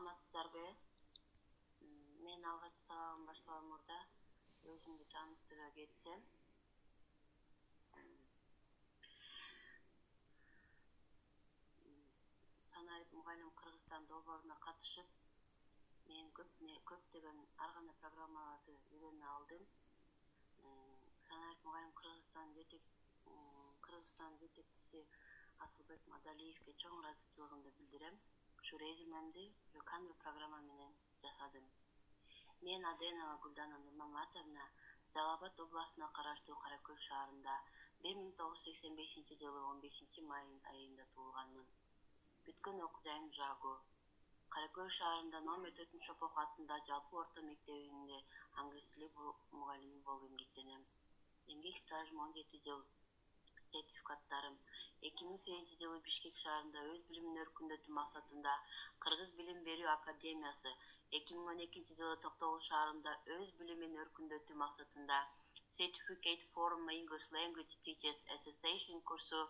саламатсыздарбы мен алгач сабагым башталар мурда өзүмдү тааныштыра кетсем санарип мугалим кыргызстан долбооруна катышып мен көптөгөн ар кандай программаларды үйрөнө алдым. Санарип мугалим кыргызстан жетек кыргызстан жетекчиси асылбек мадалиевке чоң ыраазычылыгымды билдирем Şureyzimemdi, Gökhan үлкандыр программа жасадым. Мен Аденова Гүлдана Нурмаматовна Жалабат областына караштуу Каракөл шаарында 1985 жылы 15 май айында туулганмын. Бүткөн окуяйым Жаго. Каракөл шаарында номер 4 Шопов атында жалпы орто мектебинде англис тили мугалими болуп эмгектенем. Эмгек стажым 17 жыл. Сертификаттарым эки миң сегизинчи жылы бишкек шаарында өз билимин өркүндөтүү максатында кыргыз билим берүү академиясы эки миң он экинчи жылы токтогул шаарында өз билимин өркүндөтүү максатында certificate forum english language teachers association курсу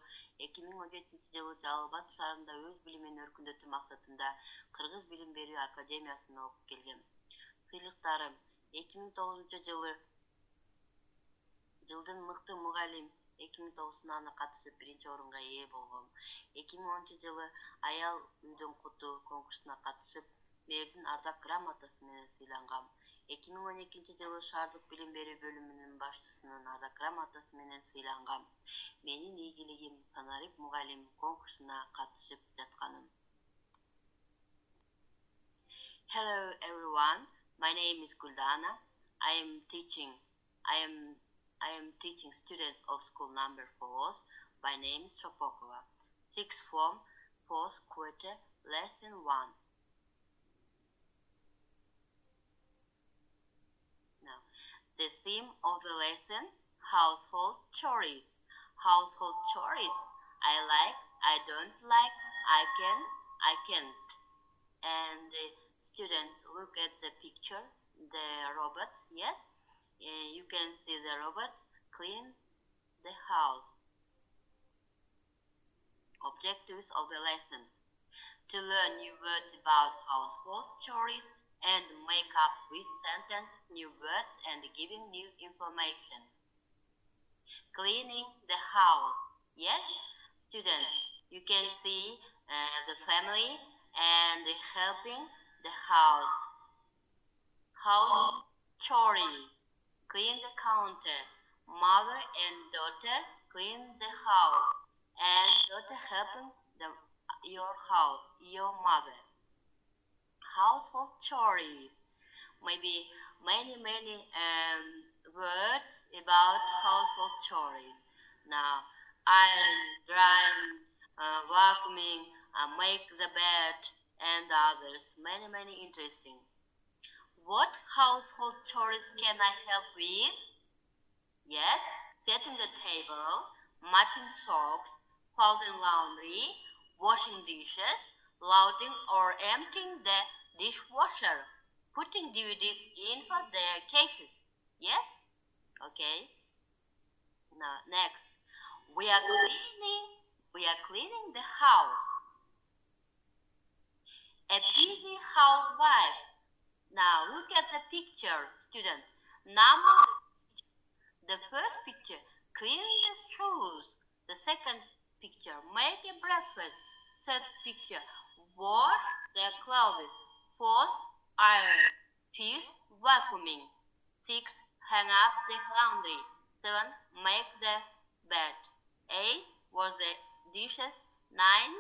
эки миң он жетинчи жылы жалал абад шаарында өз билимин өркүндөтүү максатында кыргыз билим берүү академиясында окуп келгем сыйлыктарым эки миң тогузунчу жылы жылдын мыкты мугалим эки миң тогуз сынагына катышып биринчи орунга ээ болгом. эки миң онунчу жылы аял үйдүн куту конкурсуна катышып мээрдин ардак грамотасы менен сыйлангам. эки миң он экинчи жылы шаардык билим берүү бөлүмүнүн башчысынын ардак грамотасы менен сыйлангам. менин ийгилигим санарип мугалим конкурсуна катышып жатканым. Hello everyone my name is guldana. I am teaching i am I am teaching students of school number 4 by name is Tropokova. Sixth form, fourth quarter, lesson 1. Now, the theme of the lesson, household chores. Household chores. I like, I don't like, I can, I can't. And the students look at the picture, the robot, yes? You can see the robot clean the house. Objectives of the lesson. To learn new words about household chores and make up with sentence new words and giving new information. Cleaning the house. Yes, students, you can see uh, the family and helping the house. House chores clean the counter. Mother and daughter clean the house. And daughter helping the, your house, your mother. Household chores. Maybe many, many um, words about household chores. Now, iron, drying, uh, vacuuming, uh, make the bed, and others. Many, many interesting. What household chores can I help with? Yes, setting the table, matching socks, folding laundry, washing dishes, loading or emptying the dishwasher, putting DVDs in for their cases. Yes? Okay. Now, next. We are cleaning, we are cleaning the house. A busy housewife now look at the picture, students. Number the first picture, clean the shoes. The second picture, make a breakfast. Third picture, wash the clothes. Fourth, iron. Fifth, vacuuming. Six, hang up the laundry. Seven, make the bed. Eight, wash the dishes. Nine,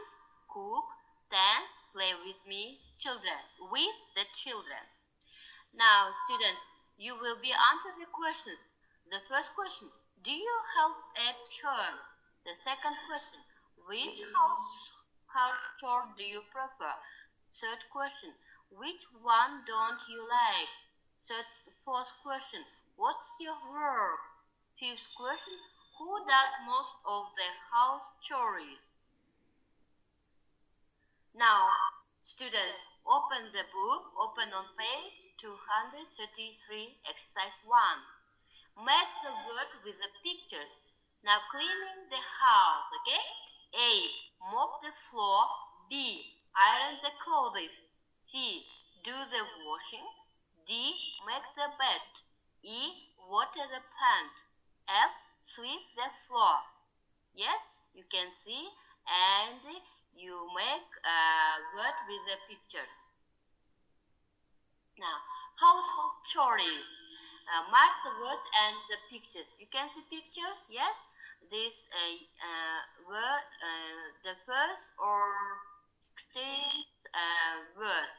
cook. Ten, play with me, children, with the children. Now, students, you will be answer the questions. The first question, do you help at home? The second question, which house, house chore do you prefer? Third question, which one don't you like? Third, fourth question, what's your work? Fifth question, who does most of the house chores? Now, students, Open the book, open on page 233, exercise 1. Match the word with the pictures. Now cleaning the house, okay? A. Mop the floor. B. Iron the clothes. C. Do the washing. D. Make the bed. E. Water the plant. F. Sweep the floor. Yes, you can see and you make a word with the pictures. Now, household chores. Uh, mark the words and the pictures. You can see pictures, yes? This uh, uh, word, uh, the first or 16 uh, words.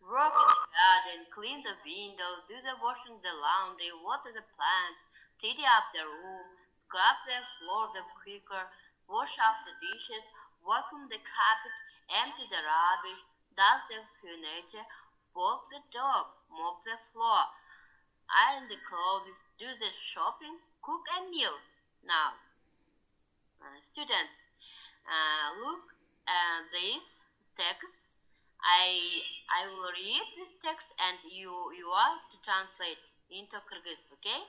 Work in the garden, clean the windows, do the washing the laundry, water the plants, tidy up the room, scrub the floor the quicker, wash up the dishes, vacuum the carpet, empty the rubbish, dust the furniture, walk the dog, mop the floor, iron the clothes, do the shopping, cook a meal. Now, uh, students, uh, look at this text. I I will read this text and you you are to translate into Kyrgyz. Okay.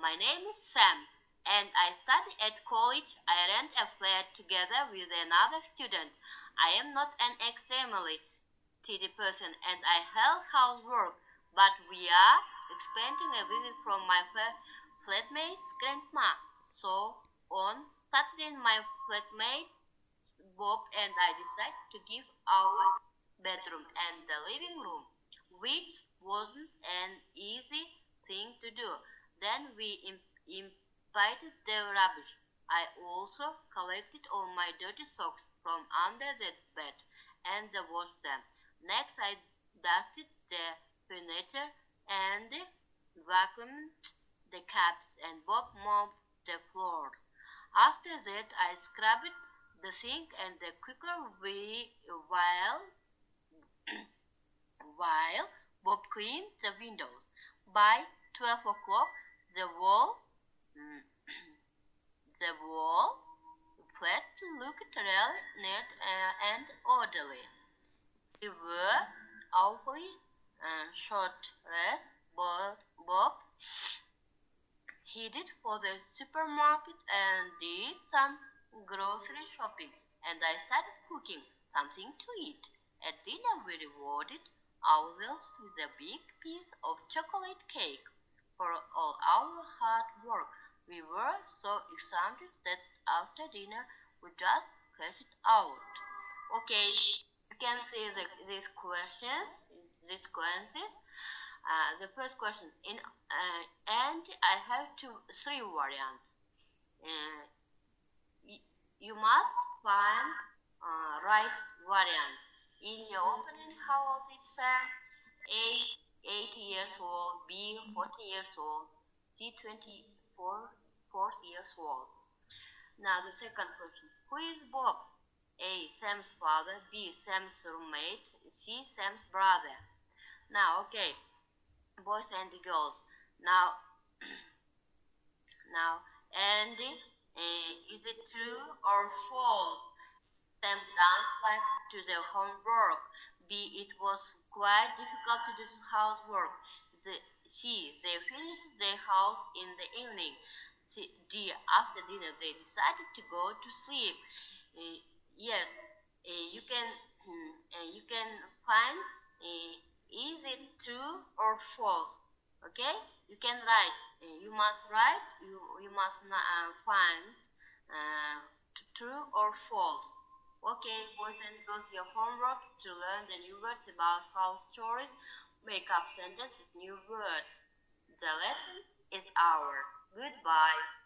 My name is Sam and I study at college. I rent a flat together with another student. I am not an extremely TD person and I help housework, but we are expecting a visit from my flatmate's grandma. So on Saturday, my flatmate Bob and I decided to give our bedroom and the living room, which wasn't an easy thing to do. Then we invited the rubbish. I also collected all my dirty socks from under the bed and washed them. Next, I dusted the furniture and vacuumed the cups and Bob mopped the floor. After that, I scrubbed the sink and the cooker while while Bob cleaned the windows. By 12 o'clock, the wall the wall flat looked really neat uh, and orderly. We were awfully uh, short rest, but Bob headed for the supermarket and did some grocery shopping, and I started cooking something to eat. At dinner, we rewarded ourselves with a big piece of chocolate cake for all our hard work. We were so excited that after dinner, we just crashed out. Okay, you can see the, these questions, these questions. Uh, the first question, in uh, and I have two, three variants. Uh, you must find uh, right variant. In your opinion, how old is Sam? A, 80 years old, B, 40 years old, C, 24 4 years old. Now the second question, who is Bob? A, Sam's father, B, Sam's roommate, C, Sam's brother. Now, okay, boys and girls. Now, now, Andy uh, is it true or false? Sam danced like to the homework. B. It was quite difficult to do housework. The, C. They finished their house in the evening. D. After dinner, they decided to go to sleep. Uh, yes, uh, you can uh, you can find is it true or false. Okay, you can write. You must write. You you must uh, find uh, true or false. Okay, boys and girls, your homework to learn the new words about house stories. Make up sentence with new words. The lesson is our. Goodbye.